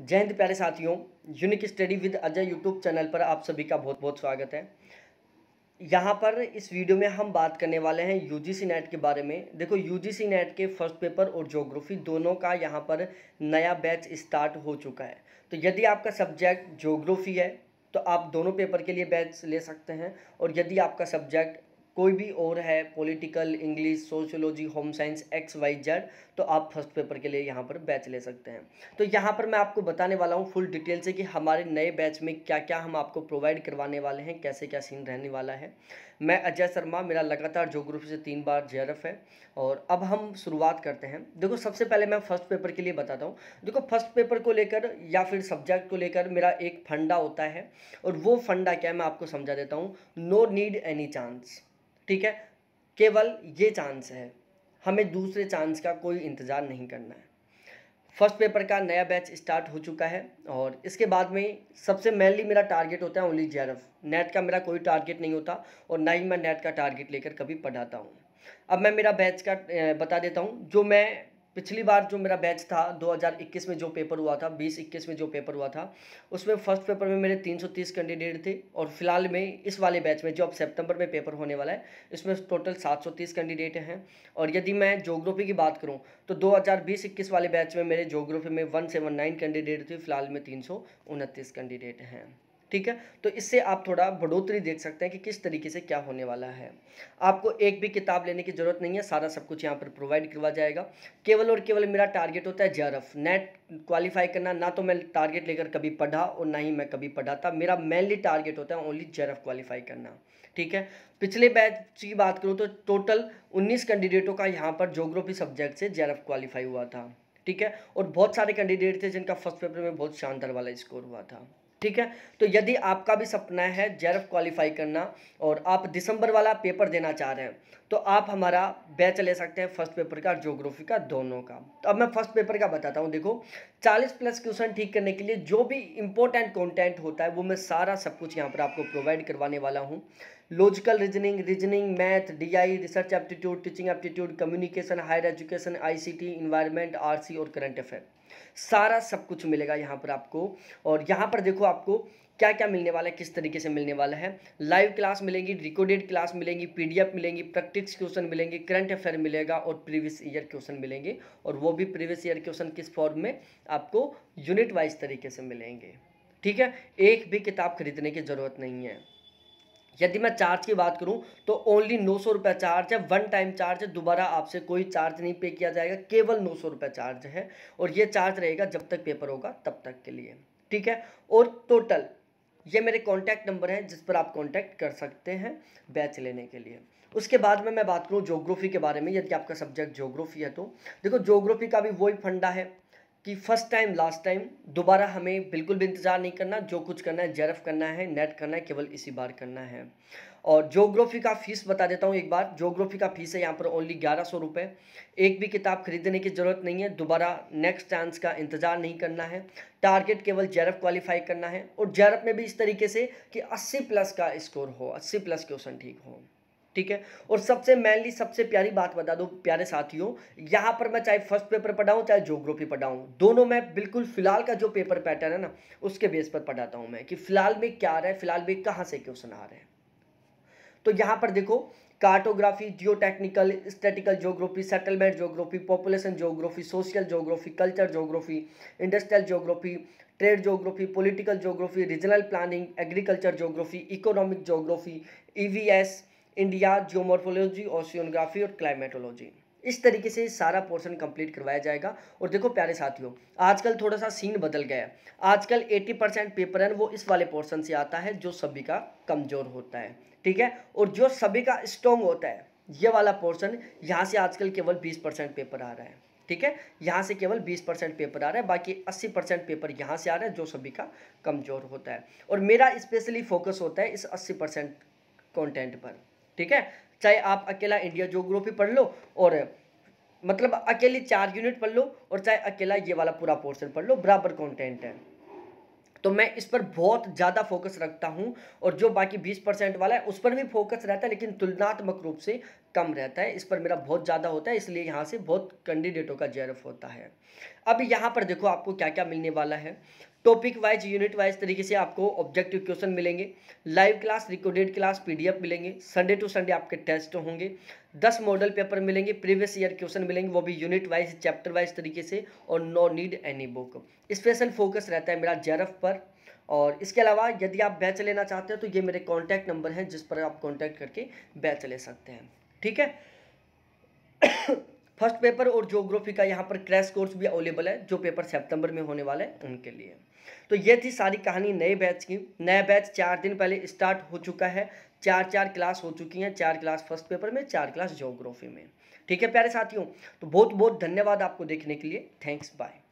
जय हिंद प्यारे साथियों unique study with Ajay YouTube channel पर आप सभी का बहुत बहुत स्वागत है। यहाँ पर इस वीडियो में हम बात करने वाले हैं यूजीसी नेट के बारे में। देखो यूजीसी नेट के फ़र्स्ट पेपर और ज्योग्राफी दोनों का यहाँ पर नया बैच स्टार्ट हो चुका है। तो यदि आपका सब्जेक्ट ज्योग्राफी है तो आप दोनों पेपर के लिए बैच ले सकते हैं और यदि आपका सब्जेक्ट कोई भी और है political, English, sociology, home science, X, Y, Z तो आप फ़र्स्ट पेपर के लिए यहाँ पर बैच ले सकते हैं। तो यहाँ पर मैं आपको बताने वाला हूँ फुल डिटेल से कि हमारे नए बैच में क्या क्या हम आपको प्रोवाइड करवाने वाले हैं कैसे क्या सीन रहने वाला है। मैं अजय शर्मा, मेरा लगातार जोग्राफी से तीन बार जे है और अब हम शुरुआत करते हैं। देखो, सबसे पहले मैं फ़र्स्ट पेपर के लिए बताता हूँ। देखो, फ़र्स्ट पेपर को लेकर या फिर सब्जेक्ट को लेकर मेरा एक फंडा होता है और वो फंडा क्या है मैं आपको समझा देता हूँ। No need any chance. ठीक है? केवल ये चांस है। हमें दूसरे चांस का कोई इंतज़ार नहीं करना है। फ़र्स्ट पेपर का नया बैच स्टार्ट हो चुका है और इसके बाद में सबसे मेनली मेरा टारगेट होता है ओनली जे नेट का मेरा कोई टारगेट नहीं होता और ना ही मैं नेट का टारगेट लेकर कभी पढ़ाता हूँ। अब मैं मेरा बैच का बता देता हूँ। जो मैं पिछली बार जो मेरा बैच था 2021 में जो पेपर हुआ था 20-21 में जो पेपर हुआ था, उसमें फ़र्स्ट पेपर में मेरे 330 कैंडिडेट थे और फ़िलहाल में इस वाले बैच में जो अब सितंबर में पेपर होने वाला है, इसमें टोटल 730 कैंडिडेट हैं। और यदि मैं जोग्राफी की बात करूँ तो 2020-21 वाले बैच में मेरे जोग्राफी में 179 कैंडिडेट थे, फ़िलहाल में तीन सौ उनतीस कैंडिडेट हैं। ठीक है? तो इससे आप थोड़ा बढ़ोतरी देख सकते हैं कि किस तरीके से क्या होने वाला है। आपको एक भी किताब लेने की ज़रूरत नहीं है, सारा सब कुछ यहाँ पर प्रोवाइड करवा जाएगा। केवल और केवल मेरा टारगेट होता है जे नेट क्वालिफाई करना, ना तो मैं टारगेट लेकर कभी पढ़ा और ना ही मैं कभी पढ़ाता। मेरा मेनली टारगेट होता है ओनली जे क्वालिफाई करना, ठीक है? पिछले बैच की बात करूँ तो टोटल उन्नीस कैंडिडेटों का यहाँ पर जोग्राफी सब्जेक्ट से जे क्वालिफाई हुआ था, ठीक है? और बहुत सारे कैंडिडेट थे जिनका फ़र्स्ट पेपर में बहुत शानदार वाला स्कोर हुआ था। ठीक है? तो यदि आपका भी सपना है जेरफ क्वालिफाई करना और आप दिसंबर वाला पेपर देना चाह रहे हैं तो आप हमारा बैच ले सकते हैं फ़र्स्ट पेपर का जोग्राफी का, दोनों का। तो अब मैं फ़र्स्ट पेपर का बताता हूँ। देखो 40 प्लस क्वेश्चन ठीक करने के लिए जो भी इंपॉर्टेंट कंटेंट होता है, वो मैं सारा सब कुछ यहाँ पर आपको प्रोवाइड करवाने वाला हूँ। Logical reasoning reasoning math DI research aptitude teaching aptitude communication higher education ICT environment RC और करंट अफेयर सारा सब कुछ मिलेगा यहाँ पर आपको। और यहाँ पर देखो आपको क्या क्या मिलने वाला है, किस तरीके से मिलने वाला है। लाइव क्लास मिलेंगी रिकॉर्डेड क्लास मिलेंगी पीडीएफ मिलेंगी प्रैक्टिस क्वेश्चन मिलेंगे करंट अफेयर मिलेगा और प्रीवियस ईयर क्वेश्चन मिलेंगे। और वो भी प्रीवियस ईयर क्वेश्चन किस फॉर्म में, आपको यूनिट वाइज तरीके से मिलेंगे। ठीक है? एक भी किताब खरीदने की ज़रूरत नहीं है। यदि मैं चार्ज की बात करूँ तो ओनली नौ सौ रुपये चार्ज है वन टाइम चार्ज है, दोबारा आपसे कोई चार्ज नहीं पे किया जाएगा, केवल नौ सौ रुपये चार्ज है, और ये चार्ज रहेगा जब तक पेपर होगा, तब तक के लिए, ठीक है? और टोटल ये मेरे कॉन्टैक्ट नंबर हैं, जिस पर आप कॉन्टैक्ट कर सकते हैं बैच लेने के लिए। उसके बाद में मैं बात करूँ जोग्राफी के बारे में, यदि आपका सब्जेक्ट जोग्राफी है तो। देखो जोग्राफी का भी वही फंडा है कि फ़र्स्ट टाइम लास्ट टाइम दोबारा हमें बिल्कुल भी इंतज़ार नहीं करना, जो कुछ करना है जेरफ करना है नेट करना है, केवल इसी बार करना है। और जोग्राफी का फ़ीस बता देता हूँ एक बार। जोग्राफी का फ़ीस है यहाँ पर ओनली ग्यारह सौ रुपये एक भी किताब खरीदने की ज़रूरत नहीं है। दोबारा नेक्स्ट चांस का इंतज़ार नहीं करना है। टारगेट केवल जेरफ क्वालिफाई करना है। और जेरफ में भी इस तरीके से कि अस्सी प्लस का स्कोर हो, अस्सी प्लस क्वेश्चन ठीक हो। ठीक है? और सबसे मेनली सबसे प्यारी बात बता दो, प्यारे साथियों, यहाँ पर मैं चाहे फ़र्स्ट पेपर पढ़ाऊँ, चाहे जोग्राफी पढ़ाऊँ, दोनों में बिल्कुल फ़िलहाल का जो पेपर पैटर्न है ना, उसके बेस पर पढ़ाता हूँ मैं कि फ़िलहाल में क्या आ रहा है, फ़िलहाल में कहाँ से क्वेश्चन आ रहे हैं। तो यहाँ पर देखो cartography geo technical statistical geography settlement geography population geography social geography culture geography industrial geography trade geography political geography regional planning agriculture geography economic geography EVS India geomorphology oceanography और क्लाइमेटोलॉजी इस तरीके से सारा पोर्शन कंप्लीट करवाया जाएगा। और देखो प्यारे साथियों, आजकल थोड़ा सा सीन बदल गया है। आजकल 80 परसेंट पेपर है, वो इस वाले पोर्शन से आता है जो सभी का कमज़ोर होता है। ठीक है? और जो सभी का स्ट्रॉन्ग होता है, ये वाला पोर्शन यहाँ से आजकल केवल 20 परसेंट पेपर आ रहा है। ठीक है? यहाँ से केवल 20 परसेंट पेपर आ रहा है, बाकी 80 परसेंट पेपर यहाँ से आ रहा है जो सभी का कमज़ोर होता है। और मेरा स्पेशली फोकस होता है इस 80 परसेंट कॉन्टेंट पर। ठीक है? चाहे आप अकेला इंडिया जोग्राफी पढ़ लो और मतलब अकेली चार यूनिट पढ़ लो और चाहे अकेला ये वाला पूरा पोर्शन पढ़ लो, बराबर कंटेंट है। तो मैं इस पर बहुत ज़्यादा फोकस रखता हूँ और जो बाकी बीस परसेंट वाला है, उस पर भी फोकस रहता है, लेकिन तुलनात्मक रूप से कम रहता है। इस पर मेरा बहुत ज़्यादा होता है, इसलिए यहाँ से बहुत कैंडिडेटों का जेरफ होता है। अब यहाँ पर देखो आपको क्या क्या मिलने वाला है। टॉपिक वाइज यूनिट वाइज तरीके से आपको ऑब्जेक्टिव क्वेश्चन मिलेंगे। Live class recorded class PDF मिलेंगे। संडे टू संडे आपके टेस्ट होंगे। दस मॉडल पेपर मिलेंगे। प्रीवियस ईयर क्वेश्चन मिलेंगे। वो भी यूनिट वाइज चैप्टर वाइज तरीके से और no need any book special focus रहता है मेरा जेरफ पर। और इसके अलावा यदि आप बैच लेना चाहते हैं तो ये मेरे कॉन्टैक्ट नंबर हैं, जिस पर आप कॉन्टैक्ट करके बैच ले सकते हैं। ठीक है? फ़र्स्ट पेपर और ज्योग्राफी का यहाँ पर क्रैश कोर्स भी अवेलेबल है, जो पेपर सितंबर में होने वाला है उनके लिए। तो ये थी सारी कहानी नए बैच की। नया बैच चार दिन पहले स्टार्ट हो चुका है। चार चार क्लास हो चुकी हैं, चार क्लास फ़र्स्ट पेपर में, चार क्लास ज्योग्राफी में। ठीक है प्यारे साथियों तो बहुत बहुत धन्यवाद आपको देखने के लिए। Thanks, bye.